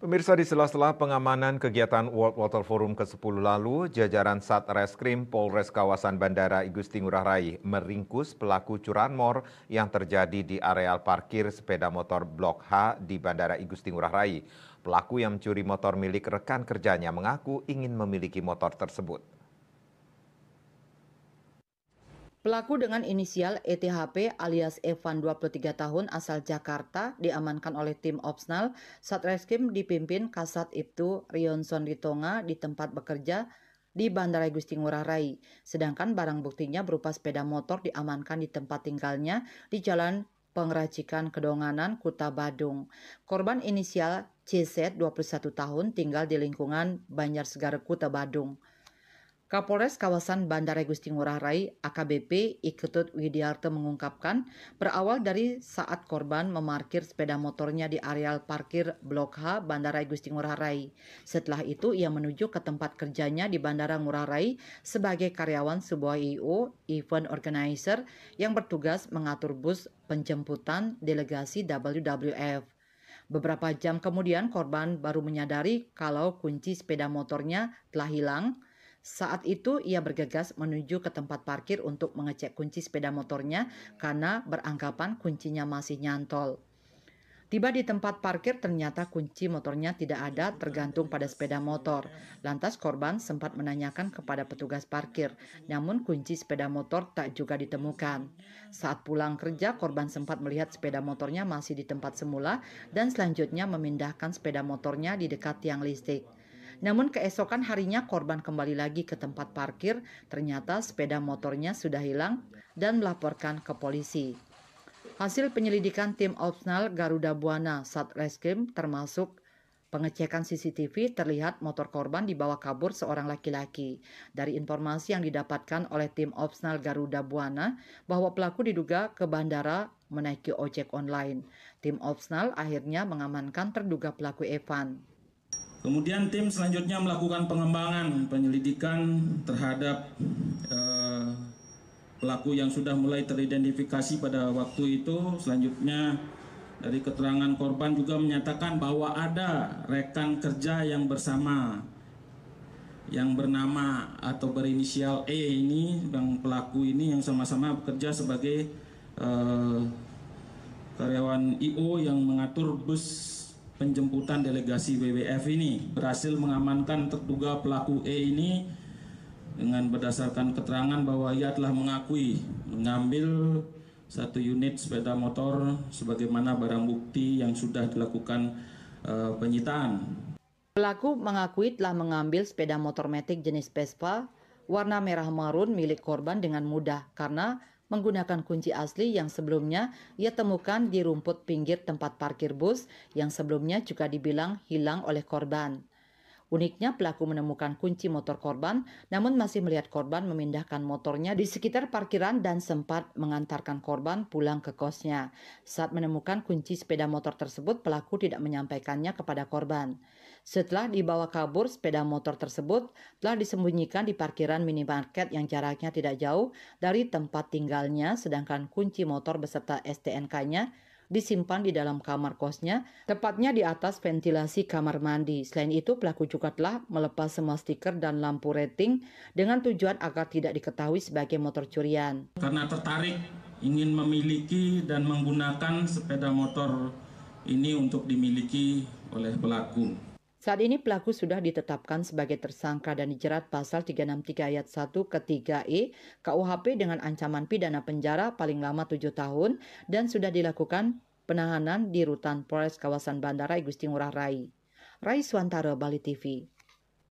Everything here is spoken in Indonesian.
Pemirsa di sela-sela pengamanan kegiatan World Water Forum ke-10 lalu, jajaran Satreskrim Polres kawasan Bandara Igusti Ngurah Rai meringkus pelaku curanmor yang terjadi di areal parkir sepeda motor Blok H di Bandara Igusti Ngurah Rai. Pelaku yang mencuri motor milik rekan kerjanya mengaku ingin memiliki motor tersebut. Pelaku dengan inisial ETHP alias Evan 23 tahun asal Jakarta diamankan oleh tim Opsnal Satreskrim dipimpin Kasat Ibtu Rionson Ritonga di tempat bekerja di Bandara Gusti Ngurah Rai. Sedangkan barang buktinya berupa sepeda motor diamankan di tempat tinggalnya di Jalan Pengracikan Kedonganan, Kuta Badung. Korban inisial CZ 21 tahun tinggal di lingkungan Banjar Segara, Kuta Badung. Kapolres kawasan Bandara Gusti Ngurah Rai AKBP Iketut Widiarto mengungkapkan berawal dari saat korban memarkir sepeda motornya di areal parkir Blok H Bandara Gusti Ngurah Rai. Setelah itu ia menuju ke tempat kerjanya di Bandara Ngurah Rai sebagai karyawan sebuah IO event organizer yang bertugas mengatur bus penjemputan delegasi WWF. Beberapa jam kemudian korban baru menyadari kalau kunci sepeda motornya telah hilang saat itu ia bergegas menuju ke tempat parkir untuk mengecek kunci sepeda motornya karena beranggapan kuncinya masih nyantol. Tiba di tempat parkir ternyata kunci motornya tidak ada tergantung pada sepeda motor. Lantas korban sempat menanyakan kepada petugas parkir, namun kunci sepeda motor tak juga ditemukan. Saat pulang kerja, korban sempat melihat sepeda motornya masih di tempat semula dan selanjutnya memindahkan sepeda motornya di dekat tiang listrik. Namun keesokan harinya korban kembali lagi ke tempat parkir, ternyata sepeda motornya sudah hilang dan melaporkan ke polisi. Hasil penyelidikan tim Opsnal Garuda Buana Satreskrim termasuk Pengecekan CCTV terlihat motor korban dibawa kabur seorang laki-laki. Dari informasi yang didapatkan oleh tim Opsnal Garuda Buana bahwa pelaku diduga ke bandara menaiki ojek online. Tim Opsnal akhirnya mengamankan terduga pelaku Evan. Kemudian tim selanjutnya melakukan pengembangan penyelidikan terhadap eh, pelaku yang sudah mulai teridentifikasi pada waktu itu. Selanjutnya dari keterangan korban juga menyatakan bahwa ada rekan kerja yang bersama yang bernama atau berinisial E ini, yang pelaku ini yang sama-sama bekerja sebagai eh, karyawan IO yang mengatur bus penjemputan delegasi WWF ini berhasil mengamankan terduga pelaku E ini dengan berdasarkan keterangan bahwa ia telah mengakui mengambil satu unit sepeda motor sebagaimana barang bukti yang sudah dilakukan uh, penyitaan. Pelaku mengakui telah mengambil sepeda motor metik jenis Vespa warna merah marun milik korban dengan mudah karena menggunakan kunci asli yang sebelumnya ia temukan di rumput pinggir tempat parkir bus yang sebelumnya juga dibilang hilang oleh korban. Uniknya pelaku menemukan kunci motor korban namun masih melihat korban memindahkan motornya di sekitar parkiran dan sempat mengantarkan korban pulang ke kosnya. Saat menemukan kunci sepeda motor tersebut pelaku tidak menyampaikannya kepada korban. Setelah dibawa kabur sepeda motor tersebut telah disembunyikan di parkiran minimarket yang jaraknya tidak jauh dari tempat tinggalnya sedangkan kunci motor beserta STNK-nya disimpan di dalam kamar kosnya, tepatnya di atas ventilasi kamar mandi. Selain itu, pelaku juga telah melepas semua stiker dan lampu rating dengan tujuan agar tidak diketahui sebagai motor curian. Karena tertarik ingin memiliki dan menggunakan sepeda motor ini untuk dimiliki oleh pelaku. Saat ini pelaku sudah ditetapkan sebagai tersangka dan dijerat pasal 363 ayat 1 ke 3E KUHP dengan ancaman pidana penjara paling lama 7 tahun dan sudah dilakukan penahanan di rutan Polres kawasan Bandara Igusti Ngurah Rai. Rai Swantara, Bali TV.